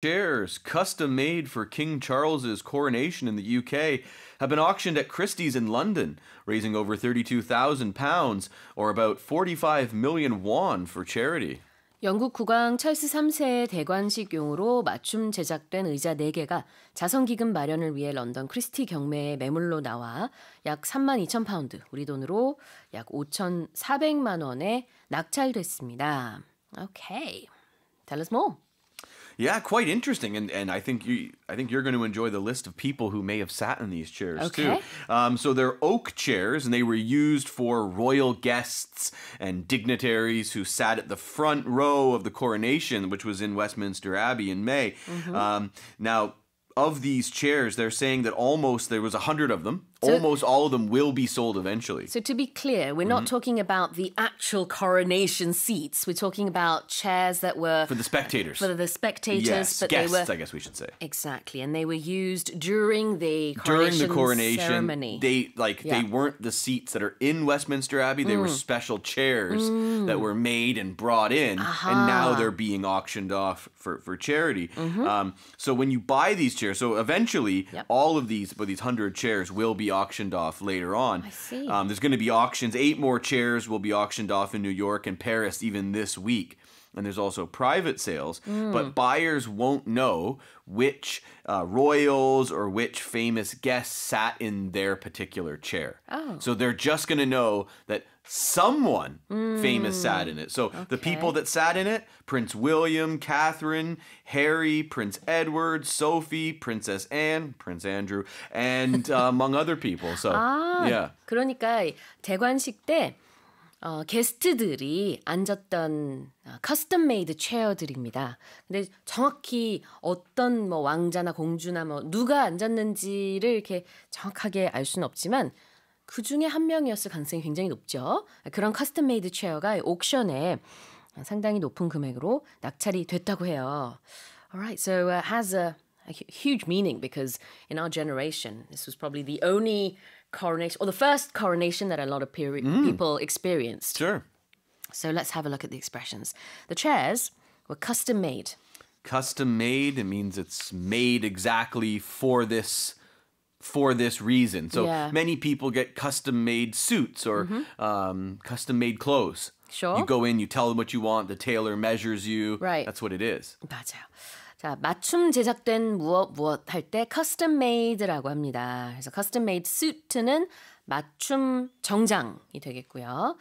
Chairs custom made for King Charles's coronation in the UK have been auctioned at Christie's in London, raising over 32,000 pounds or about 45 million won for charity. 영국 국왕 찰스 3세의 대관식용으로 맞춤 제작된 의자 4개가 자선기금 마련을 위해 런던 크리스티 경매에 매물로 나와 약 3만 2천 파운드, 우리 돈으로 약 5,400만 원에 낙찰됐습니다. Okay. Tell us more. Yeah, quite interesting, and and I think you I think you're going to enjoy the list of people who may have sat in these chairs Okay. too. Um, so they're oak chairs, and they were used for royal guests and dignitaries who sat at the front row of the coronation, which was in Westminster Abbey in May. Um, now. Of these chairs, they're saying that almost there was a hundred of them. So- almost all of them will be sold eventually. So to be clear, we're not talking about the actual coronation seats. We're talking about chairs that were for the spectators. for the spectators, yes, but guests, they were I guess we should say. exactly, and they were used during the during the coronation ceremony. they like they Yeah. Mm. weren't the seats that are in westminster abbey they were special chairs that were made and brought in and now they're being auctioned off for, for charity Mm-hmm. um, so when you buy these chairs so eventually Yep. all of these but these 100 chairs will be auctioned off later on. I see. Um, there's going to be auctions. Eight more chairs will be auctioned off in new york and paris even this week and there's also private sales, Mm. but buyers won't know which uh, royals or which famous guests sat in their particular chair. Oh. So they're just going to know that someone famous Mm. sat in it. So the people that sat in it Prince William, Catherine, Harry, Prince Edward, Sophie, Princess Anne, Prince Andrew, and uh, among other people. So, 아, yeah. 그러니까 대관식 때 어, 게스트들이 앉았던 커스텀 메이드 체어들입니다. 근데 정확히 어떤 뭐 왕자나 공주나 뭐 누가 앉았는지를 이렇게 정확하게 알 수는 없지만 그 중에 한 명이었을 가능성이 굉장히 높죠. 그런 커스텀 메이드 체어가 옥션에 상당히 높은 금액으로 낙찰이 됐다고 해요. Alright, so uh, has a, a hu- huge meaning because in our generation, this was probably the only coronation or the first coronation that a lot of peri- people experienced. Sure. So let's have a look at the expressions. The chairs were custom made. custom made it means it's made exactly for this for this reason so Yeah. many people get custom made suits or um, custom made clothes Sure. you go in you tell them what you want the tailor measures you Right. that's what it is 맞아요. 자, 맞춤 제작된 무엇 무엇 할 때 custom made라고 합니다. 그래서 custom made suit는 맞춤 정장이 되겠고요.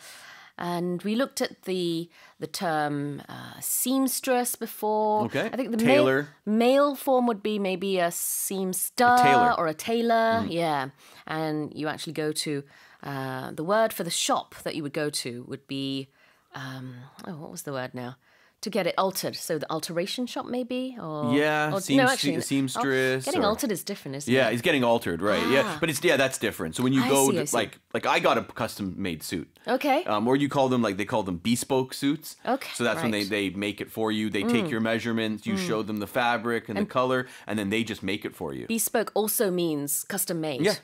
And we looked at the the term uh, seamstress before. Okay. I think the Tailor. Male, male form would be maybe a seamster A tailor. Mm. or a tailor. Yeah. And you actually go to uh, the word for the shop that you would go to would be um, oh, what was the word now? to get it altered. So the alteration shop, maybe, or yeah, or, no, actually, seamstress. Getting or, altered is different, isn't yeah, it? Yeah, it's getting altered, right? Ah. Yeah, but it's yeah, that's different. So when you I go see, to, like like I got a custom made suit. Okay. Um, or you call them like they call them bespoke suits. Okay. So that's right. when they they make it for you. They mm. take your measurements. You mm. show them the fabric and, and, the color, and then they just make it for you. Bespoke also means custom made. Yeah.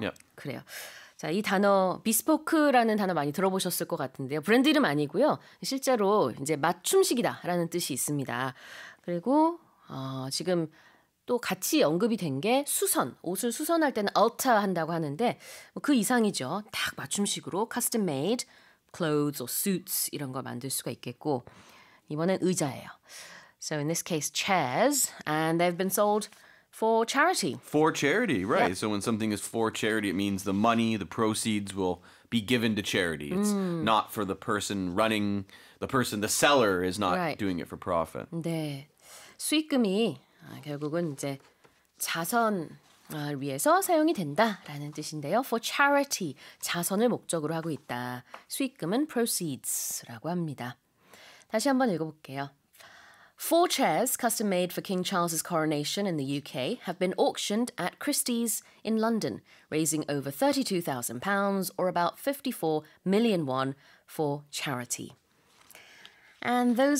Yeah. Hmm, Clear. 자, 이 단어 비스포크라는 단어 많이 들어보셨을 것 같은데요. 브랜드 이름 아니고요. 실제로 이제 맞춤식이다라는 뜻이 있습니다. 그리고 어, 지금 또 같이 언급이 된 게 수선, 옷을 수선할 때는 alter 한다고 하는데 뭐그 이상이죠. 딱 맞춤식으로 custom made clothes or suits 이런 걸 만들 수가 있겠고 이번엔 의자예요. So in this case chairs and they've been sold for charity. For charity, right. Yeah. So when something is for charity, it means the money, the proceeds will be given to charity. It's Mm. not for the person running, the person, the seller is not Right. doing it for profit. 네. 수익금이 아, 결국은 이제 자선을 위해서 사용이 된다라는 뜻인데요. For charity, 자선을 목적으로 하고 있다. 수익금은 proceeds라고 합니다. 다시 한번 읽어볼게요. Four chairs custom made for King Charles's coronation in the UK have been auctioned at Christie's in London, raising over £32,000 or about 54 million won for charity. And those